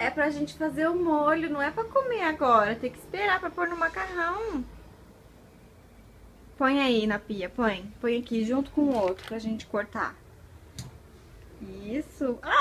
É pra gente fazer o molho, não é pra comer agora. Tem que esperar pra pôr no macarrão. Põe aí na pia, põe. Põe aqui junto com o outro pra gente cortar. Isso. Ah!